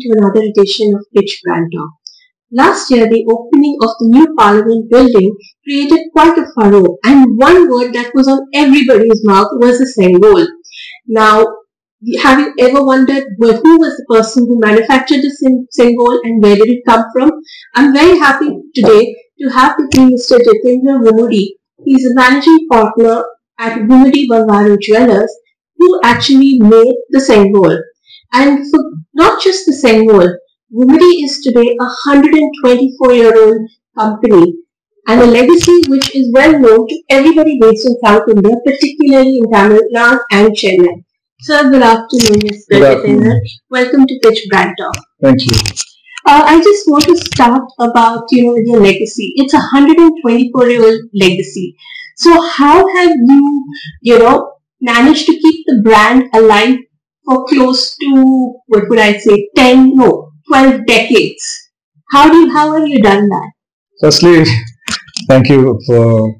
to another edition of Pitch Brand Talk. Last year, the opening of the new Parliament building created quite a furore, and one word that was on everybody's mouth was the Sengol. Now, have you ever wondered who was the person who manufactured the Sengol and where did it come from? I'm very happy today to have with me Mr. Jithendra Vummidi. He's a managing partner at Vumudi Bangaru Jewelers who actually made the Sengol. And for not just the Sengol, Vummidi is today a 124 year old company and a legacy which is well known to everybody based in South India, particularly in Tamil Nadu and Chennai. Sir, good afternoon, Mr. Jithendra. Welcome to Pitch Brand Talk. Thank you. Uh, I just want to start about, you know, your legacy. It's a 124 year old legacy. So how have you, you know, managed to keep the brand alive for close to, what would I say, 10, no, 12 decades. How do you, how have you done that? Firstly, thank you for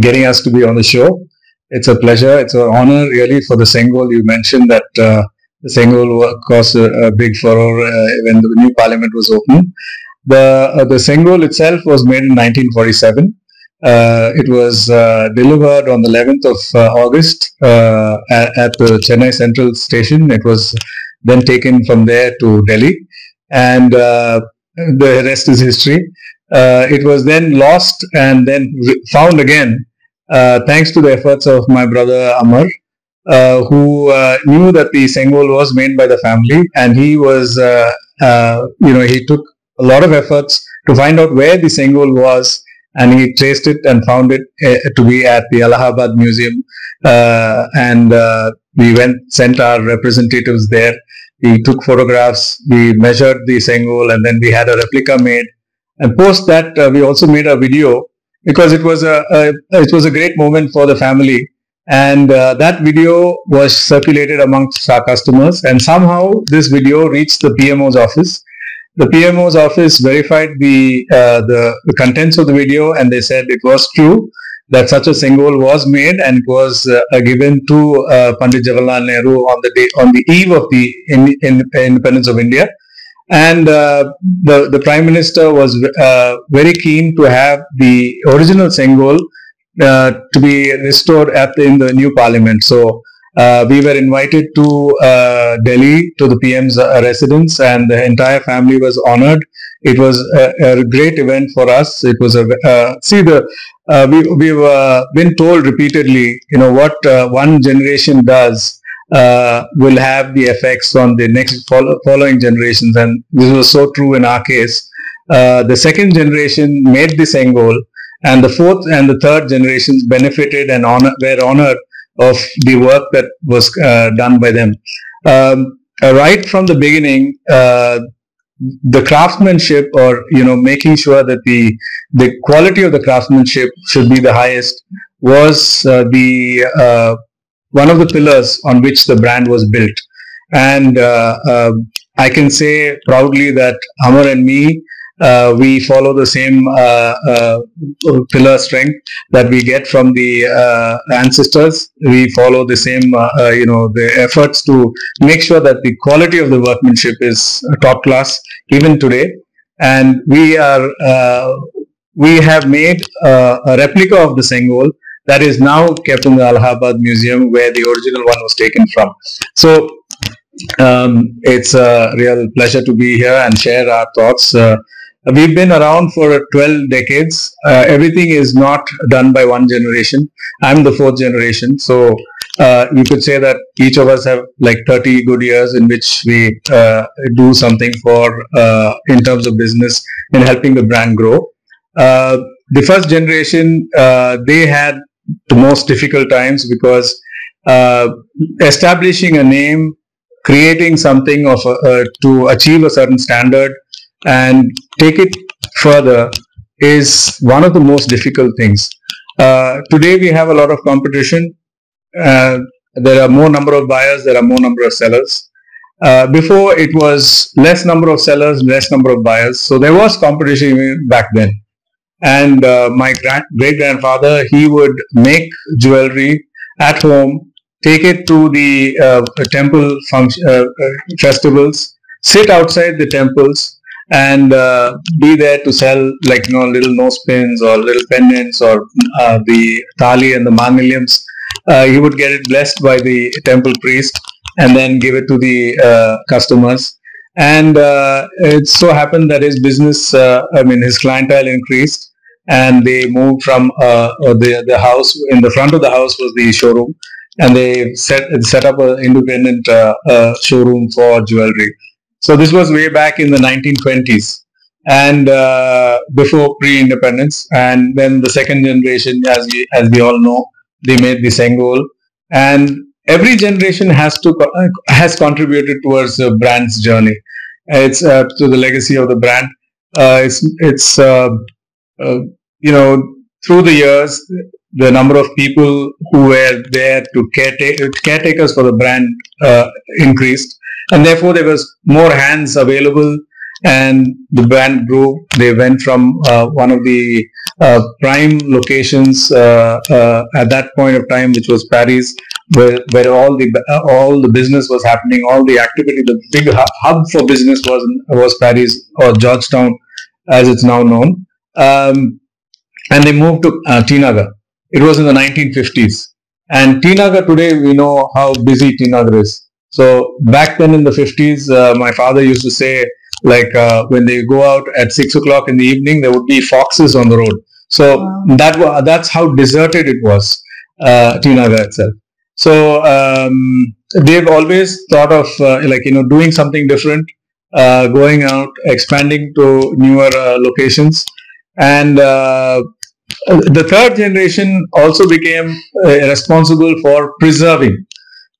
getting us to be on the show. It's a pleasure. It's an honor really for the Sengol. You mentioned that uh, the Sengol caused a, a big furore uh, when the new parliament was opened. The, uh, the Sengol itself was made in 1947. Uh, it was uh, delivered on the 11th of uh, August at, at, the Chennai Central Station. It was then taken from there to Delhi, and the rest is history. It was then lost and then found again, thanks to the efforts of my brother Amar, uh, who uh, knew that the Sengol was made by the family, and he was, uh, you know, he took a lot of efforts to find out where the Sengol was, and he traced it and found it to be at the Allahabad Museum, and we went sent our representatives there we took photographs, we measured the Sengol, and then we had a replica made. And post that, uh, we also made a video because it was a, a, it was a great moment for the family. And uh, that video was circulated amongst our customers, and somehow this video reached the PMO's office. The PMO's office verified the, uh, the the contents of the video, and they said it was true that such a Sengol was made and was uh, given to uh, Pandit Jawaharlal Nehru on the day on the eve of the in, in, independence of India. And uh, the, the Prime Minister was uh, very keen to have the original Sengol uh, to be restored at the, in the new parliament. So uh, we were invited to Delhi to the PM's residence and the entire family was honored it was a, a, great event for us. It was a uh, see the uh, we we've uh, been told repeatedly, you know, what uh, one generation does uh, will have the effects on the next follow, following generations, and this was so true in our case. Uh, the second generation made this goal, and the fourth and the third generations benefited and honor, were honored of the work that was done by them. Um, right from the beginning, the craftsmanship or you know making sure that the the quality of the craftsmanship should be the highest was uh, the uh, one of the pillars on which the brand was built and uh, um, i can say proudly that amar and me uh, we follow the same uh, uh, pillar strength that we get from the uh, ancestors. We follow the same, you know, the efforts to make sure that the quality of the workmanship is top class even today. And we are, we have made a replica of the Sengol that is now kept in the Allahabad Museum where the original one was taken from. So um, it's a real pleasure to be here and share our thoughts. Uh, We've been around for 12 decades. Uh, everything is not done by one generation. I'm the fourth generation. So uh, you could say that each of us have like 30 good years in which we uh, do something for uh, in terms of business in helping the brand grow. Uh, the first generation, uh, they had the most difficult times because establishing a name, creating something of a, to achieve a certain standard, and take it further is one of the most difficult things. Uh, today we have a lot of competition. Uh, there are more number of buyers, there are more number of sellers. Uh, before it was less number of sellers, less number of buyers. So there was competition back then. And uh, my great grandfather, he would make jewelry at home, take it to the uh, temple uh, festivals, sit outside the temples and uh, be there to sell like you know little nose pins or little pendants or uh, the thali and the mangalyams. Uh, he would get it blessed by the temple priest and then give it to the uh, customers. And uh, it so happened that his business, uh, I mean, his clientele increased, and they moved from the the house in the front of the house was the showroom, and they set set up an independent showroom for jewelry so this was way back in the 1920s and uh, before pre-independence. And then the second generation, as we, as we all know, they made the Sengol. And every generation has to has contributed towards the brand's journey. It's uh, to the legacy of the brand. Uh, it's it's uh, uh, you know through the years the number of people who were there to caretake, caretakers for the brand uh, increased and therefore there was more hands available and the band grew they went from uh, one of the uh, prime locations uh, uh at that point of time which was Parrys where, where all the uh, all the business was happening all the activity the big hub for business was was Parrys or georgetown as it's now known um, and they moved to uh. It was in the 1950s. And T. Nagar today, we know how busy T. Nagar is. So back then in the 50s, uh, my father used to say, like uh, when they go out at six o'clock in the evening, there would be foxes on the road. So wow. that that's how deserted it was, uh, T. Nagar itself. So um, they've always thought of uh, like you know doing something different, uh, going out, expanding to newer uh, locations, and uh, the third generation also became responsible for preserving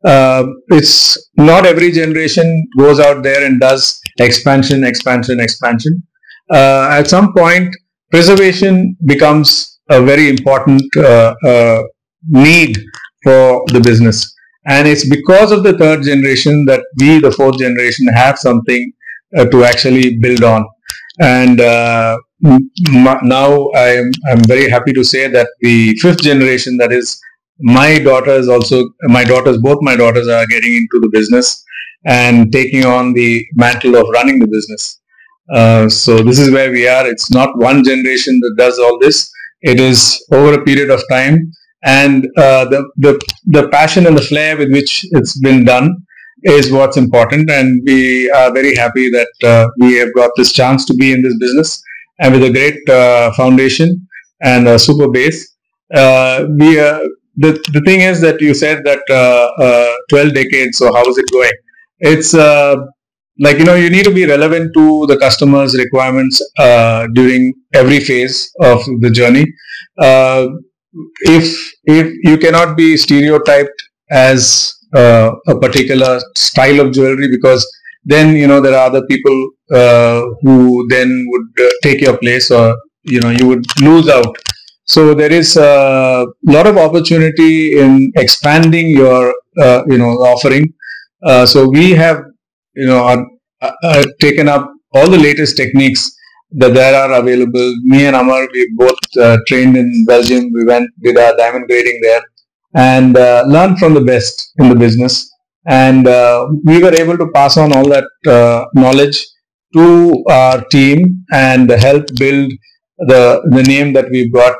uh, it's not every generation goes out there and does expansion, expansion, expansion. Uh, at some point, preservation becomes a very important uh, uh, need for the business. And it's because of the third generation that we, the fourth generation, have something uh, to actually build on. And uh, now I'm, I'm very happy to say that the fifth generation, that is my daughters also my daughters both my daughters are getting into the business and taking on the mantle of running the business. Uh, so this is where we are. It's not one generation that does all this. It is over a period of time. And uh, the, the the passion and the flair with which it's been done is what's important. And we are very happy that uh, we have got this chance to be in this business and with a great uh, foundation and a super base. Uh, we uh, the, the thing is that you said that uh, uh, 12 decades, so how is it going? It's uh, like, you know, you need to be relevant to the customer's requirements uh, during every phase of the journey. Uh, if, if you cannot be stereotyped as uh, a particular style of jewelry because then, you know, there are other people who then would take your place or, you know, you would lose out so there is a lot of opportunity in expanding your, uh, you know, offering. Uh, so we have, you know, uh, uh, taken up all the latest techniques that there are available. Me and Amar, we both uh, trained in Belgium. We went, did our diamond grading there and uh, learned from the best in the business. And we were able to pass on all that knowledge to our team and help build the, the name that we've got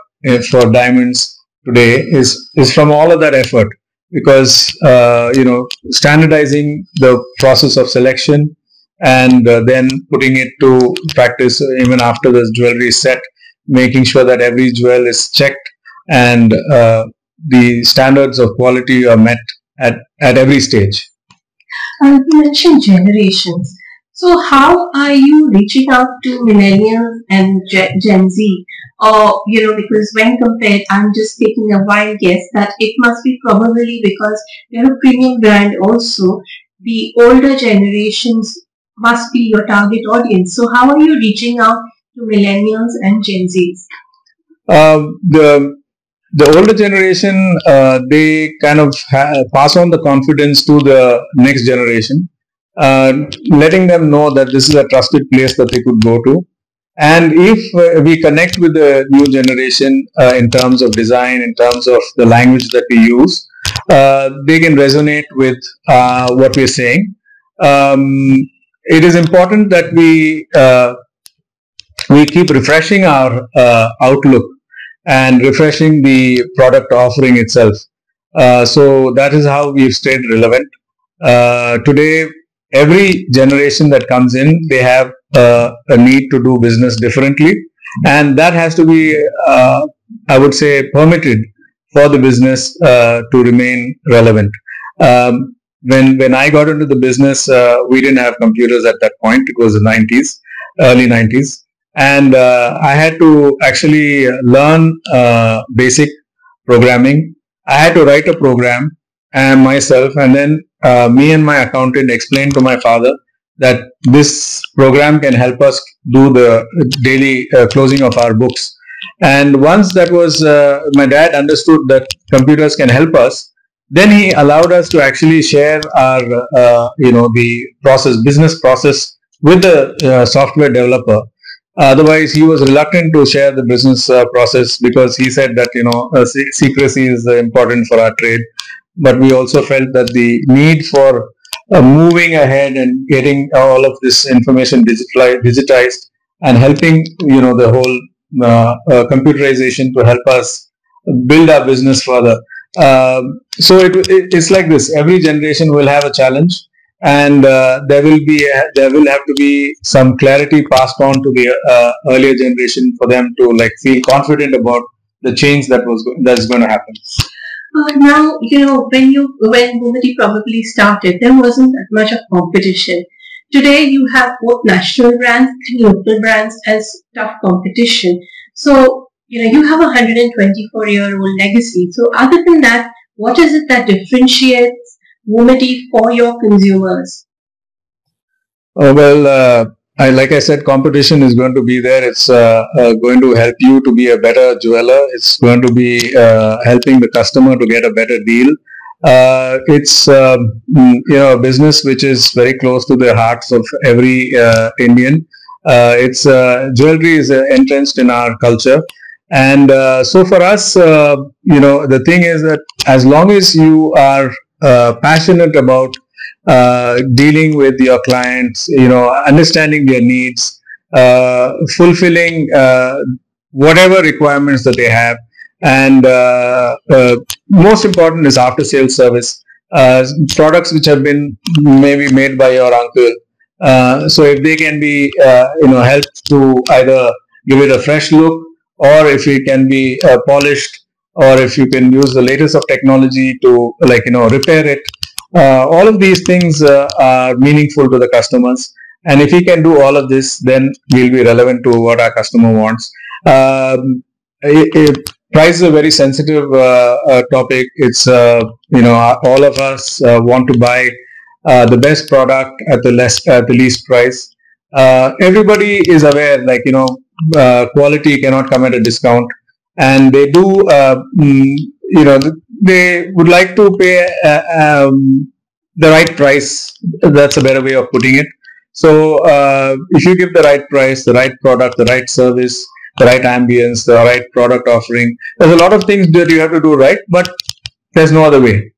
for diamonds today is is from all of that effort because uh, you know standardizing the process of selection and uh, then putting it to practice even after the jewelry is set making sure that every jewel is checked and uh, the standards of quality are met at, at every stage. Uh, you mentioned generations. So how are you reaching out to millennials and Gen Z or you know because when compared i'm just taking a wild guess that it must be probably because you're a premium brand also the older generations must be your target audience. So how are you reaching out to millennials and gen z's? Um, the the older generation uh, they kind of ha- pass on the confidence to the next generation. Uh, letting them know that this is a trusted place that they could go to and if uh, we connect with the new generation uh, in terms of design, in terms of the language that we use, uh, they can resonate with uh, what we're saying. Um, it is important that we uh, we keep refreshing our uh, outlook and refreshing the product offering itself. So that is how we've stayed relevant. Today, every generation that comes in, they have uh, a need to do business differently, and that has to be, uh, I would say, permitted for the business uh, to remain relevant. Um, when when I got into the business, uh, we didn't have computers at that point. It was the 90s, early 90s, and uh, I had to actually learn uh, basic programming. I had to write a program and myself, and then uh, me and my accountant explained to my father that this program can help us do the daily uh, closing of our books. And once that was, uh, my dad understood that computers can help us, then he allowed us to actually share our, uh, you know, the process, business process with the uh, software developer. Otherwise, he was reluctant to share the business uh, process because he said that, you know, secrecy is important for our trade. But we also felt that the need for uh, moving ahead and getting all of this information digitized and helping, you know, the whole uh, uh, computerization to help us build our business further. Um, so it, it, it's like this. Every generation will have a challenge, and uh, there will be a, there will have to be some clarity passed on to the uh, earlier generation for them to like feel confident about the change that was that's going to happen. Uh, now you know when you when Vummidi probably started, there wasn't that much of competition. Today you have both national brands and local brands as tough competition. So, you know, you have a 124 year old legacy. So other than that, what is it that differentiates Vummidi for your consumers? Uh, well, uh, I, like I said, competition is going to be there. It's uh, uh, going to help you to be a better jeweler. It's going to be uh, helping the customer to get a better deal. Uh, it's um, you know a business which is very close to the hearts of every uh, Indian. Uh, it's jewelry is entrenched in our culture, and so for us, you know, the thing is that as long as you are passionate about dealing with your clients, you know, understanding their needs, fulfilling whatever requirements that they have. And uh, uh, most important is after sales service uh, products which have been maybe made by your uncle. Uh, so if they can be uh, you know helped to either give it a fresh look or if it can be uh, polished or if you can use the latest of technology to like you know repair it all of these things are meaningful to the customers and if we can do all of this then we'll be relevant to what our customer wants um, it, it, price is a very sensitive uh, uh, topic. It's uh, you know all of us want to buy the best product at the less at the least price. everybody is aware, like you know, quality cannot come at a discount, and they do. Mm, you know, they would like to pay um, the right price. That's a better way of putting it. So uh, if you give the right price, the right product, the right service, the right ambience, the right product offering. There's a lot of things that you have to do right, but there's no other way.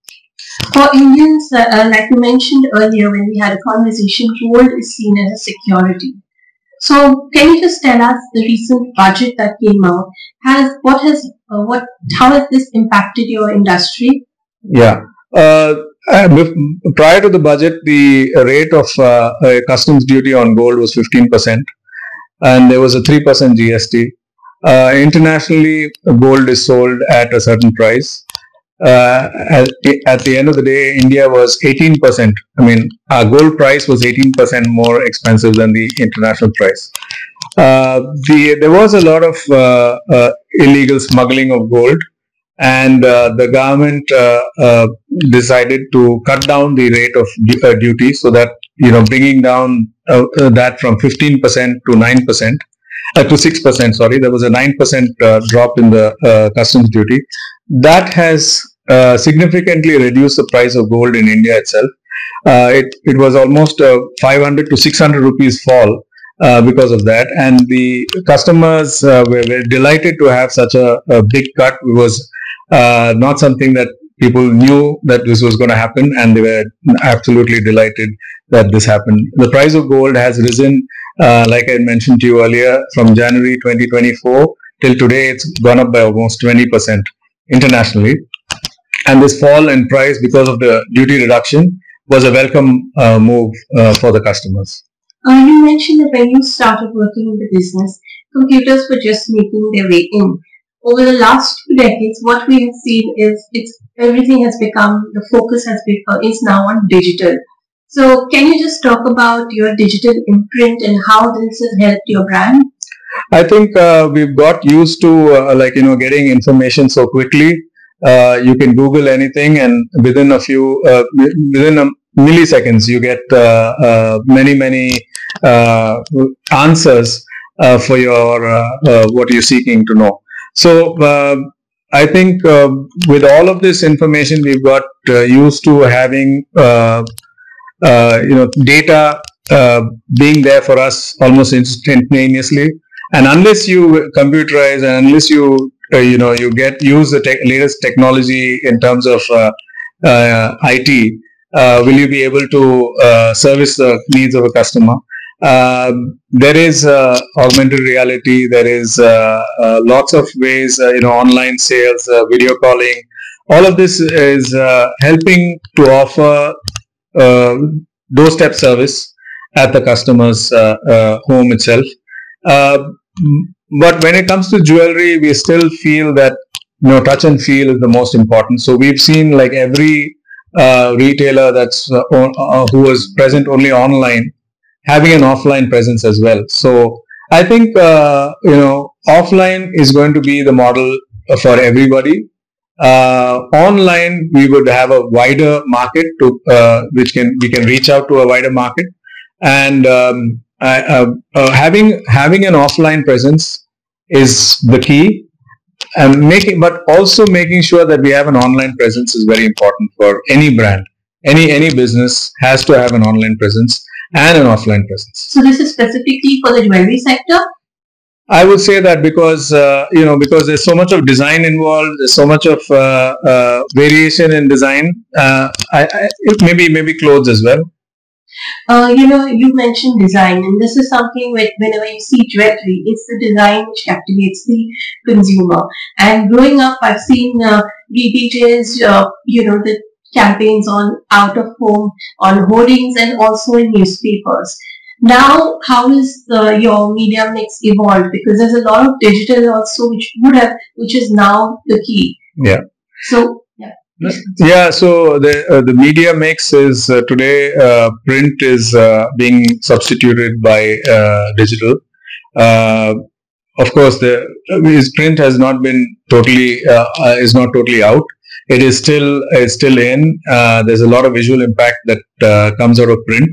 For Indians, uh, uh, like you mentioned earlier when we had a conversation, gold is seen as a security. So, can you just tell us the recent budget that came out? Has what has uh, what how has this impacted your industry? Yeah. Uh, prior to the budget, the rate of uh, customs duty on gold was 15% and there was a 3% GST. Uh, internationally, gold is sold at a certain price. Uh, at, at, the end of the day, India was 18%. I mean, our gold price was 18% more expensive than the international price. Uh, the, there was a lot of uh, uh, illegal smuggling of gold, and uh, the government decided to cut down the rate of duty so that you know bringing down uh, uh, that from 15% to 9%, uh, to 6%, sorry, there was a 9% uh, drop in the uh, customs duty. That has uh, significantly reduced the price of gold in India itself. it, it was almost 500 to 600 rupees fall because of that. And the customers were, were, delighted to have such a, a big cut. It was not something that people knew that this was going to happen and they were absolutely delighted that this happened. The price of gold has risen, uh, like I mentioned to you earlier, from January 2024 till today, it's gone up by almost 20% internationally. And this fall in price because of the duty reduction was a welcome uh, move uh, for the customers. Uh, you mentioned that when you started working in the business, computers were just making their way in. Over the last two decades, what we have seen is it's everything has become the focus has become is now on digital. So, can you just talk about your digital imprint and how this has helped your brand? I think uh, we've got used to uh, like you know getting information so quickly. Uh, you can Google anything, and within a few uh, within a milliseconds, you get uh, uh, many many answers for your what you're seeking to know. So I think with all of this information, we've got used to having you know data uh, being there for us almost instantaneously and unless you computerize and unless you uh, you know you get use the te- latest technology in terms of uh, uh, IT, uh, will you be able to uh, service the needs of a customer? Um, there is uh, augmented reality. There is lots of ways, you know, online sales, video calling. All of this is helping to offer doorstep service at the customer's home itself. But when it comes to jewelry, we still feel that you know touch and feel is the most important. So we've seen like every uh, retailer that's uh, uh, who was present only online having an offline presence as well. So I think uh, you know offline is going to be the model for everybody. Uh, online, we would have a wider market to uh, which can we can reach out to a wider market, and um, uh, uh, having having an offline presence is the key and making but also making sure that we have an online presence is very important for any brand any any business has to have an online presence and an offline presence so this is specifically for the jewelry sector I would say that because uh, you know because there's so much of design involved, there's so much of uh, uh, variation in design. Uh, I, I, maybe maybe clothes as well. Uh, you know, you mentioned design, and this is something with whenever you see jewelry, it's the design which captivates the consumer. And growing up, I've seen uh, DJs, uh, you know, the campaigns on out of home, on hoardings, and also in newspapers. Now, how is the, your media mix evolved? Because there's a lot of digital also, which would have, which is now the key. Yeah. So yeah, yeah so the uh, the media mix is uh, today uh, print is uh, being substituted by uh, digital. Uh, of course, the his print has not been totally is not totally out. It is still is still in. there's a lot of visual impact that comes out of print.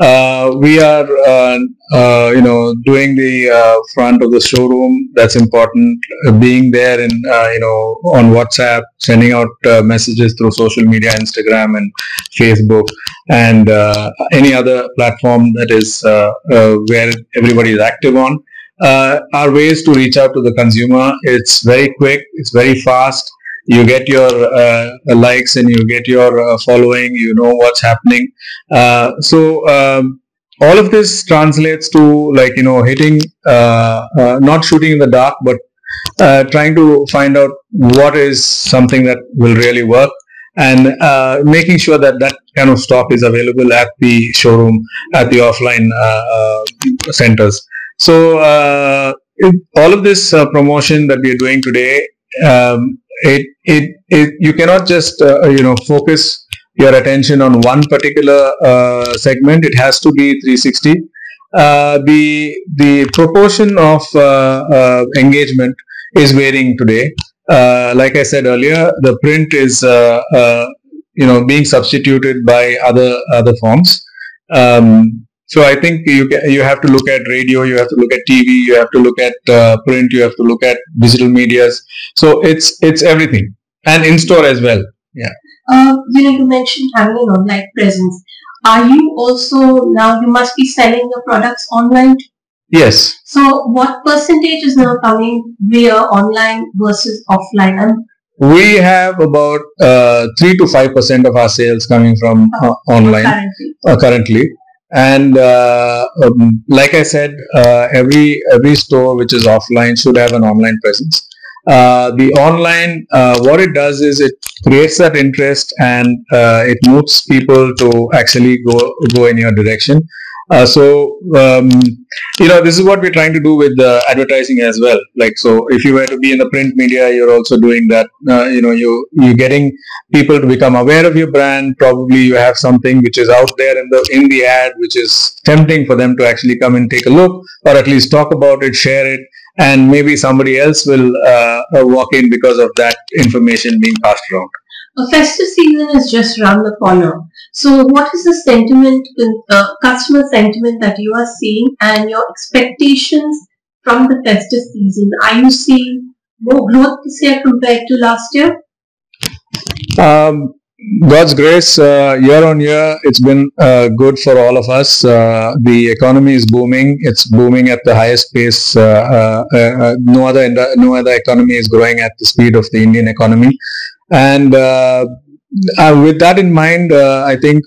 Uh, we are, uh, uh, you know, doing the uh, front of the showroom. That's important. Uh, being there in, uh, you know, on WhatsApp, sending out messages through social media, Instagram and Facebook, and any other platform that is where everybody is active on. are ways to reach out to the consumer. It's very quick. It's very fast you get your uh, likes and you get your uh, following you know what's happening. Uh, so um, all of this translates to like you know hitting uh, uh, not shooting in the dark but uh, trying to find out what is something that will really work and making sure that that kind of stock is available at the showroom at the offline centers. So all of this promotion that we are doing today um, it, it, it you cannot just uh, you know focus your attention on one particular uh, segment. It has to be 360 uh, the the proportion of uh, uh, engagement is varying today. Uh, like i said earlier the print is you know being substituted by other other forms. Um, so I think you you have to look at radio, you have to look at TV, you have to look at uh, print, you have to look at digital medias. So it's it's everything and in store as well. Yeah. Uh, you know, you mentioned having an online presence. Are you also now? You must be selling your products online. Yes. So what percentage is now coming via online versus offline? I'm we have about uh, 3 to 5% of our sales coming from uh, online currently? uh, currently and uh, um, like i said uh, every every store which is offline should have an online presence. Uh, the online uh, what it does is it creates that interest and uh, it moves people to actually go go in your direction uh, so um, you know this is what we're trying to do with the advertising as well. Like so if you were to be in the print media you're also doing that. Uh, you know you you're getting people to become aware of your brand. Probably you have something which is out there in the in the ad which is tempting for them to actually come and take a look or at least talk about it share it. And maybe somebody else will uh, uh, walk in because of that information being passed around A festive season is just around the corner. So, what is the sentiment, uh, customer sentiment that you are seeing, and your expectations from the festive season? Are you seeing more growth this year compared to last year? Um, God's grace, uh, year on year, it's been uh, good for all of us. Uh, the economy is booming. It's booming at the highest pace. Uh, uh, uh, no other no other economy is growing at the speed of the Indian economy. And uh, uh, with that in mind, uh, I think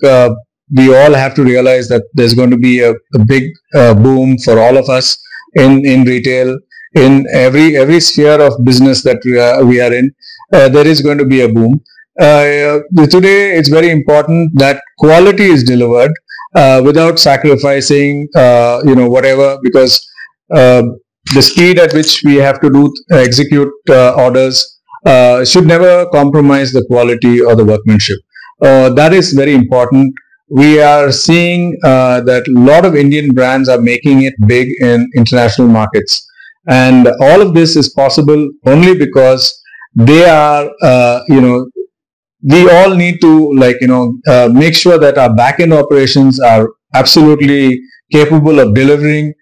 we all have to realize that there's going to be a, a big boom for all of us in in retail, in every every sphere of business that we are we are in. Uh, there is going to be a boom uh, today it's very important that quality is delivered uh, without sacrificing you know whatever because the speed at which we have to do execute orders uh, should never compromise the quality or the workmanship. Uh, that is very important. We are seeing uh, that a lot of indian brands are making it big in international markets. And all of this is possible only because they are uh, you know we all need to like you know uh, make sure that our back end operations are absolutely capable of delivering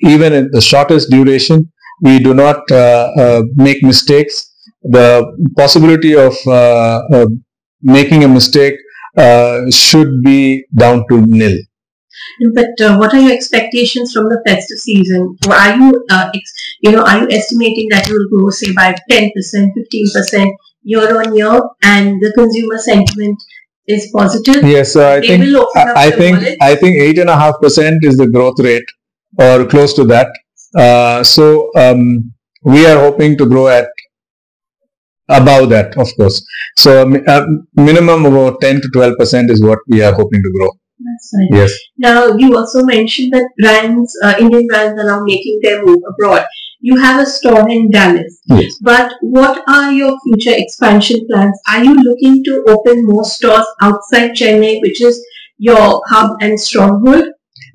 even in the shortest duration. We do not uh, uh, make mistakes the possibility of uh, uh, making a mistake uh, should be down to nil But uh, what are your expectations from the festive season? Are you, uh, ex- you know, are you estimating that you will grow, say, by ten percent, fifteen percent year on year, and the consumer sentiment is positive? yes uh, i They think will open up I I think. I think eight and a half percent is the growth rate, or close to that. Uh, so um, we are hoping to grow at above that, of course. So a mi- a minimum about ten to twelve percent is what we are hoping to grow. That's right. Yes. Now, you also mentioned that brands, uh, Indian brands are now making their move abroad. You have a store in Dallas. Yes. But what are your future expansion plans? Are you looking to open more stores outside Chennai, which is your hub and stronghold?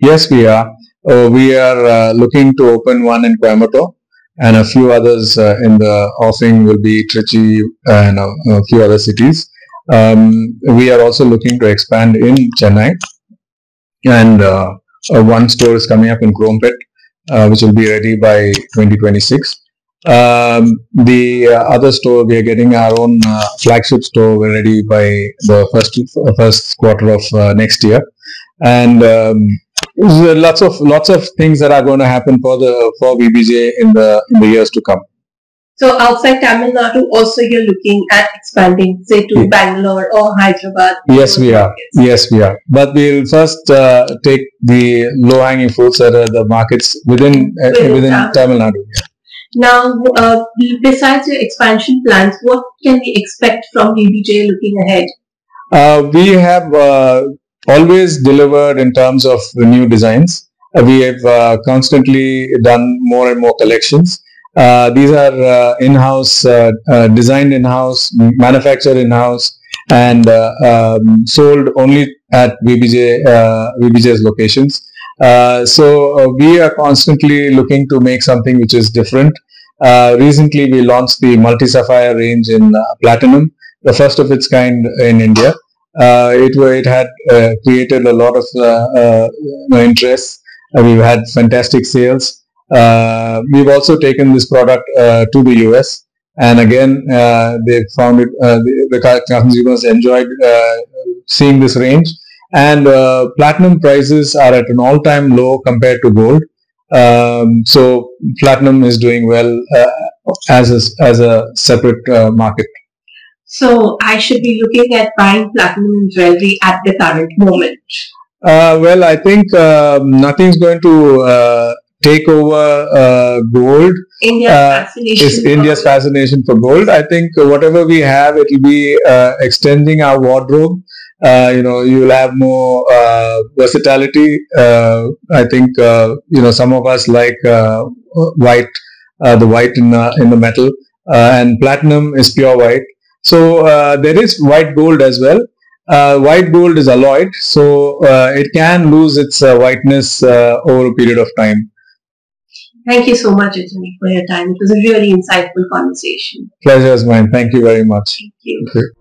Yes, we are. Uh, we are uh, looking to open one in Coimbatore, and a few others uh, in the offing will be Trichy and a, a few other cities. Um, we are also looking to expand in Chennai, and uh, uh, one store is coming up in Chromepet, uh, which will be ready by 2026. Um, the uh, other store, we are getting our own uh, flagship store ready by the first first quarter of uh, next year, and um, there's lots of lots of things that are going to happen for the for VBJ in the in the years to come. So outside Tamil Nadu, also you're looking at expanding, say to Yeah. Bangalore or Hyderabad. Yes, we are. Yes, we are. But we'll first uh, take the low hanging fruits that are the markets within uh, Within within Tamil. Tamil Nadu. Now, uh, besides your expansion plans, what can we expect from VBJ looking ahead? Uh, we have uh, always delivered in terms of new designs. Uh, we have uh, constantly done more and more collections. Uh, these are in-house, designed in-house, manufactured in-house, and um, sold only at VBJ uh, VBJ's locations. Uh, so uh, we are constantly looking to make something which is different. Uh, recently, we launched the multi sapphire range in platinum, the first of its kind in India. Uh, it it had uh, created a lot of uh, interest. We've had fantastic sales. Uh, we've also taken this product to the US, and again, they found it. The, the consumers enjoyed seeing this range, and platinum prices are at an all-time low compared to gold. Um, so platinum is doing well uh, as a, as a separate uh, market. So I should be looking at buying platinum jewelry at the current moment. Uh, well, I think um, nothing's going to uh, take over uh, gold. India's Uh, fascination. For- India's fascination for gold. I think whatever we have, it will be uh, extending our wardrobe. Uh, you know, you will have more uh, versatility. Uh, I think uh, you know some of us like uh, white, uh, the white in the, in the metal, uh, and platinum is pure white. So uh, there is white gold as well. Uh, white gold is alloyed, so uh, it can lose its uh, whiteness uh, over a period of time. Thank you so much, Anthony, for your time. It was a really insightful conversation. Pleasure is mine. Thank you very much. Thank you. Okay.